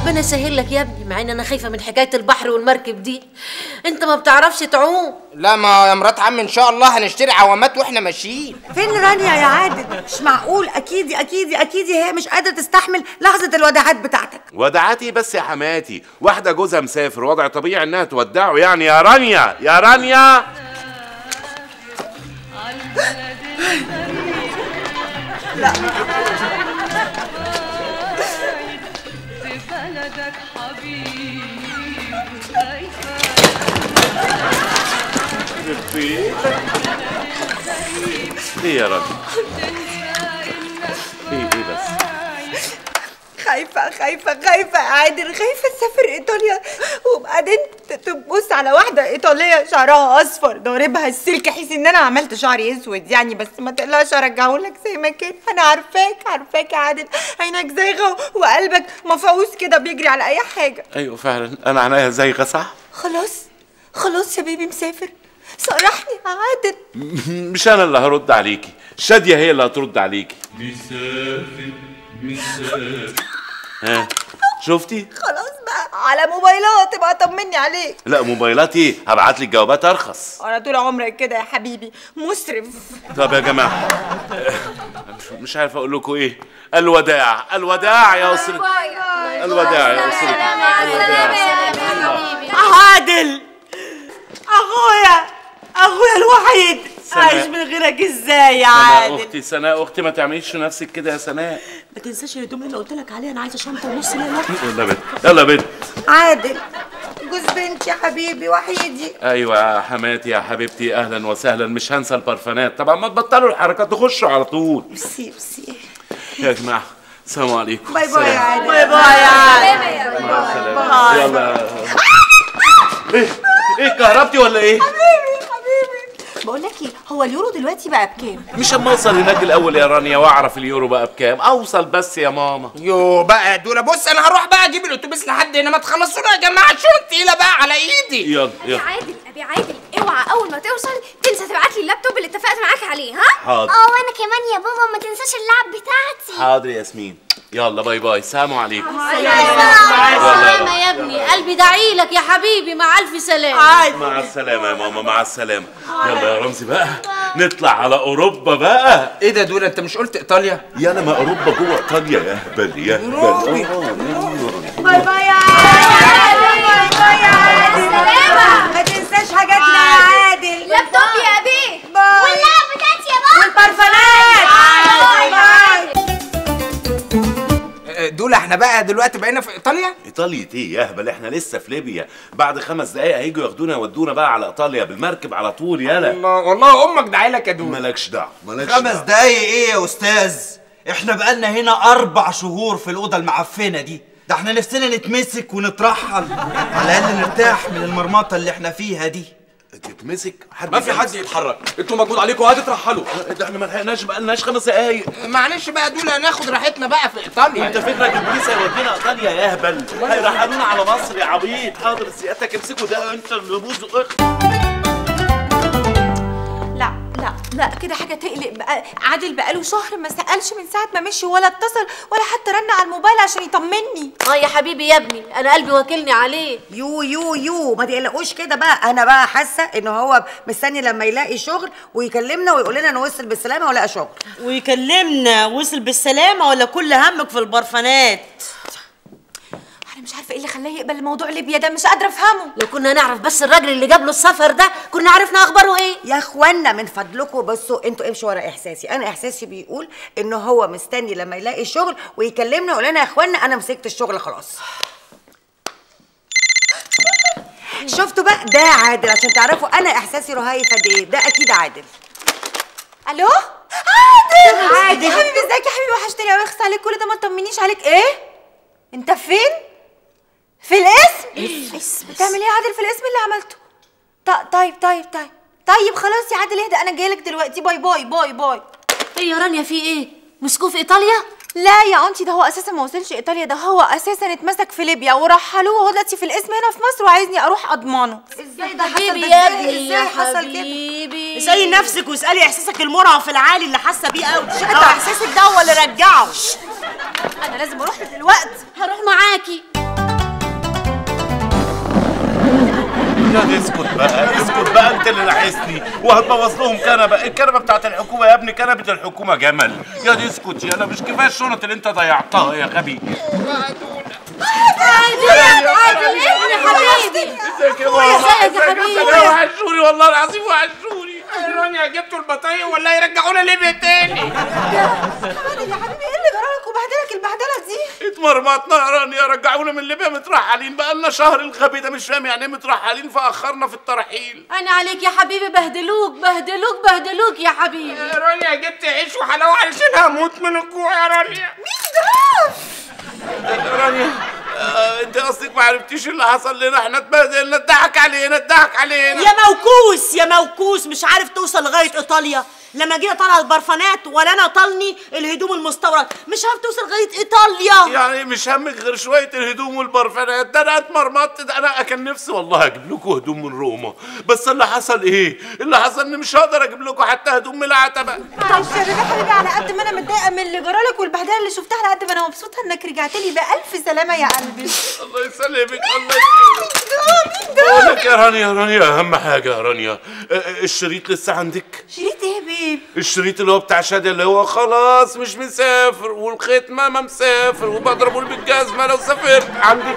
ربنا يسهل لك يا ابني مع إن أنا خايفة من حكاية البحر والمركب دي. أنت ما بتعرفش تعوم. لا ما يا مرات عم إن شاء الله هنشتري عوامات وإحنا ماشيين. فين رانيا يا عادل؟ مش معقول. أكيد أكيد أكيد هي مش قادرة تستحمل لحظة الوداعات بتاعتك. ودعاتي بس يا حماتي. واحدة جوزها مسافر وضع طبيعي إنها تودعه. يعني يا رانيا يا رانيا. بلدك حبيبي خايفة إيه يا رانيا خايفة خايفة يا عادل خايفة تسافر إيطاليا. وبعدين تبص على واحدة إيطالية شعرها أصفر ضاربها السلك حيث إن أنا عملت شعري أسود. يعني بس ما تقلقش ارجعه لك زي ما كان. أنا عارفاك عارفاك يا عادل. عينك زايغة وقلبك مفعوص كده بيجري على أي حاجة. أيوه فعلا. أنا عينيا زيغه صح؟ خلاص خلاص يا بيبي مسافر. صرحني يا عادل. مش أنا اللي هرد عليكي. شادية هي اللي هترد عليكي. مسافر مسافر. ها. شفتي؟ خلاص بقى. على موبايلات تبقى طمني عليك. لا موبايلات إيه هبعت لك جوابات أرخص. أنا طول عمرك كده يا حبيبي. مسرف. طب يا جماعة مش- مش عارف أقول لكم إيه. الوداع الوداع يا اسره الوداع يا اسره عادل أخويا. أخويا الوحيد. عايش من غيرك إزاي يا سناء عادل؟ أختي سناء أختي ما تعمليش نفسك كده يا سناء. ما تنساش الهدوم اللي قلت لك عليها أنا عايزة شنطة ونص ليله يلا بنت يلا بنت. عادل جوز بنتي يا حبيبي وحيدي. أيوه يا حماتي يا حبيبتي أهلا وسهلا مش هنسى البرفانات. طبعا ما تبطلوا الحركات تخشوا على طول. ميرسي ميرسي. يا جماعة السلام عليكم. باي باي يا. عادل. باي باي يا عادل. مع السلامة. يلا. إيه؟ إيه كهربتي ولا إيه؟ بقول لك إيه هو اليورو دلوقتي بقى بكام؟ مش اما اوصل هناك الأول يا رانيا واعرف اليورو بقى بكام. أوصل بس يا ماما. يوه بقى يا دولا بص أنا هروح بقى أجيب الأتوبيس لحد هنا ما تخلصونا يا جماعة شنط تقيلة بقى على إيدي. يلا يلا. عادل أبيه عادل اوعى أول ما توصل تنسى تبعت لي اللابتوب اللي اتفقت معاك عليه ها؟ حاضر. آه وأنا كمان يا بابا ما تنساش اللعب بتاعتي. حاضر يا ياسمين. يلا باي باي. سلام عليكم. سلام يا ابني قلبي داعي لك يا حبيبي مع ألف سلامة. مع السلامة يا ماما مع السلامة. يلا يا رمزي بقى نطلع على أوروبا بقى. إيه ده دولا أنت مش قلت إيطاليا؟ يا ما أوروبا جوه إيطاليا يا هبل يا هبل. باي باي إحنا بقى دلوقتي بقينا في إيطاليا؟ إيطاليا إيه يا هبل إحنا لسه في ليبيا. بعد خمس دقايق هيجوا ياخدونا يودونا بقى على إيطاليا بالمركب على طول يلا الله والله أمك داعي لك يا دولا مالكش دعوة مالكش خمس دقايق إيه يا أستاذ؟ إحنا بقالنا هنا أربع شهور في الأوضة المعفنة دي. ده إحنا نفسنا نتمسك ونترحل على الأقل نرتاح من المرمطة اللي إحنا فيها دي. تتمسك حد ما في حد يتحرك. أنتوا مجهود عليكم هتترحلوا ده إحنا ما لحقناش بقى لناش خمس دقايق. معلش بقى دولا ناخد راحتنا بقى في إيطاليا. انت فكرك البوليس هيودينا إيطاليا يا هبل. هيرحلونا على مصر يا عبيط حاضر سيادتك امسكوا ده انت اللي بوز لا لا كده حاجة تقلق. بقى عادل بقاله شهر ما سألش من ساعة ما مشي ولا اتصل ولا حتى رن على الموبايل عشان يطمني. آه يا حبيبي يا ابني أنا قلبي واكلني عليه. يو يو يو. ما تقلقوش كده بقى. أنا بقى حاسة إن هو مستني لما يلاقي شغل ويكلمنا ويقول لنا انه وصل بالسلامة ولقى شغل. ويكلمنا وصل بالسلامة ولا كل همك في البرفانات. أنا مش عارفة إيه اللي خلاه يقبل موضوع ليبيا ده مش قادرة أفهمه. لو كنا نعرف بس الراجل اللي جاب له السفر ده كنا عرفنا أخباره إيه. يا إخوانا من فضلكم بصوا أنتوا امشوا ورا إحساسي. أنا إحساسي بيقول إن هو مستني لما يلاقي شغل ويكلمنا ويقول لنا يا إخوانا أنا مسكت الشغل خلاص. شفتوا بقى؟ ده عادل عشان تعرفوا أنا إحساسي رهيف قد إيه. ده أكيد عادل. ألو؟ عادل! عادل حبيبي ازيك يا حبيبي؟ وحشتني قوي أخس عليك كل ده ما تطمنيش عليك. إيه؟ أنت فين؟ في الاسم؟ اسم بتعمل إيه يا عادل في الاسم اللي عملته؟ طيب طيب طيب. طيب خلاص يا عادل اهدى أنا جايلك دلوقتي. bye bye bye bye. إيه يا رانيا في إيه؟ مسكوه في إيطاليا؟ لا يا aunty ده هو أساسا ما وصلش إيطاليا ده هو أساسا اتمسك في ليبيا ورحلوه. وهو دلوقتي في القسم هنا في مصر وعايزني أروح أضمنه إزاي ده حبيبي يا ابني يا حبيبي؟ اسألي نفسك واسألي إحساسك المرهف العالي اللي حاسة بيه قوي آه. إحساسك ده هو اللي رجعه. أنا لازم أروح دلوقتي. هروح معاكي. يا اسكت بقى اسكت بقى أنت اللي لاحسني وهتبوظ لهم كنبة الكنبة بتاعت الحكومة. يا ابني كنبة الحكومة جمل. يا دي اسكت يا أنا مش كفاية الشنط اللي أنت ضيعتها يا غبي. عادل عادل ابني حبيبي ازيك يا ماما ازيك يا حبيبي؟ وحشوني والله العظيم وحشوني. رانيا جبتوا البطايق ولا يرجعونا ليبيا تاني عادل يا حبيبي إيه اللي جرالك وبهدلك البهدله دي اتمرمطنا يا رانيا رجعونا من ليبيا مترحلين بقى لنا شهر الغبي ده مش فاهم يعني إيه مترحلين فأخرنا في الترحيل. أنا عليك يا حبيبي بهدلوك بهدلوك بهدلوك يا حبيبي. يا رانيا جبت عيش وحلاوة علشان هموت من الجوع يا رانيا. رانيا. آه أنت قصدك ما عرفتيش اللي حصل لنا؟ إحنا اتبهدلنا. اتضحك علينا اتضحك علينا. يا موكوس يا موكوس مش عارف توصل لغاية إيطاليا. لما جينا طالع البرفانات ولا أنا طالني الهدوم المستورد. مش عارف توصل لغايه إيطاليا. يعني مش همك غير شوية الهدوم والبرفانات. ده أنا اتمرمطت ده أنا كان نفسي والله أجيب لكم هدوم من روما. بس اللي حصل إيه؟ اللي حصل ان مش هقدر أجيب لكم حتى هدوم من العتبة. يا بيبي حبيبي على قد ما أنا متضايقة من اللي جرالك والبهدلة اللي شفتها على قد ما أنا مبسوطة انك رجعت لي بألف سلامة يا قلبي. الله يسلمك الله يسلمك. بقول لك يا رانيا يا رانيا أهم حاجة يا رانيا الشريط لسه عندك؟ شريط إيه يا بيب الشريط اللي هو بتاع شادي اللي هو خلاص مش مسافر والخيط ماما مسافر وبضربه بالجزمه لو سافرت. عندك؟